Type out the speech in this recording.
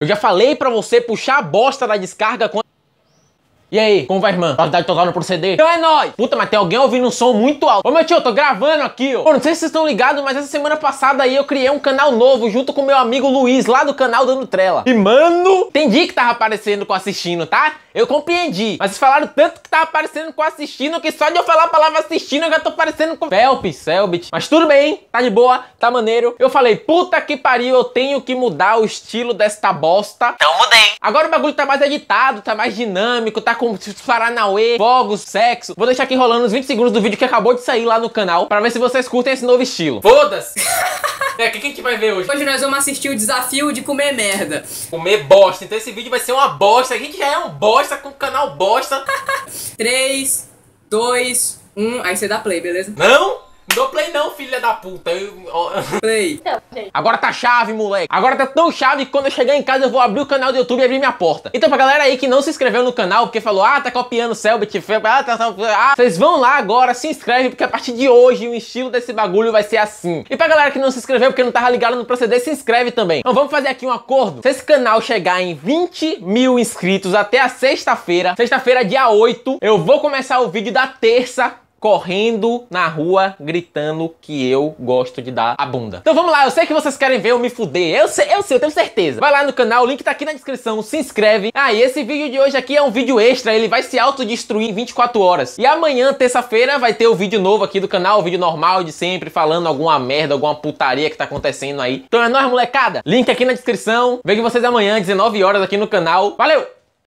Eu já falei pra você puxar a bosta da descarga quando... E aí, como vai, irmã? Qualidade total no proceder? Então é nóis! Puta, mas tem alguém ouvindo um som muito alto. Ô, meu tio, eu tô gravando aqui, ó. Pô, não sei se vocês estão ligados, mas essa semana passada aí eu criei um canal novo junto com meu amigo Luiz, lá do canal Dando Trela. E, mano, dia que tava aparecendo com assistindo, tá? Eu compreendi. Mas vocês falaram tanto que tava aparecendo com assistindo que só de eu falar a palavra assistindo eu já tô parecendo com Felps, Selbit. Mas tudo bem, tá de boa, tá maneiro. Eu falei, puta que pariu, eu tenho que mudar o estilo desta bosta. Então mudei. Agora o bagulho tá mais editado, tá mais dinâmico, tá com Paranauê, fogos, sexo. Vou deixar aqui rolando os 20 segundos do vídeo que acabou de sair lá no canal pra ver se vocês curtem esse novo estilo. Foda-se! é, o que, que a gente vai ver hoje? Hoje nós vamos assistir o desafio de comer merda. Comer bosta. Então esse vídeo vai ser uma bosta. A gente já é um bosta com o canal bosta. 3, 2, 1. Aí você dá play, beleza? Não! Não dou play não, filha da puta. Eu... Play. Agora tá chave, moleque. Agora tá tão chave que quando eu chegar em casa eu vou abrir o canal do YouTube e abrir minha porta. Então pra galera aí que não se inscreveu no canal, porque falou, ah, tá copiando o Selbit, ah, tá, tá, ah, vocês vão lá agora, se inscreve, porque a partir de hoje o estilo desse bagulho vai ser assim. E pra galera que não se inscreveu porque não tava ligado no proceder, se inscreve também. Então vamos fazer aqui um acordo. Se esse canal chegar em 20 mil inscritos até a sexta-feira, sexta-feira dia 8, eu vou começar o vídeo da terça correndo na rua gritando que eu gosto de dar a bunda. Então vamos lá, eu sei que vocês querem ver eu me fuder, eu sei, eu sei, eu tenho certeza. Vai lá no canal, o link tá aqui na descrição, se inscreve. Ah, e esse vídeo de hoje aqui é um vídeo extra, ele vai se autodestruir em 24 horas. E amanhã, terça-feira, vai ter o vídeo novo aqui do canal, o vídeo normal de sempre, falando alguma merda, alguma putaria que tá acontecendo aí. Então é nóis, molecada. Link aqui na descrição. Vejo vocês amanhã, 19 horas aqui no canal. Valeu!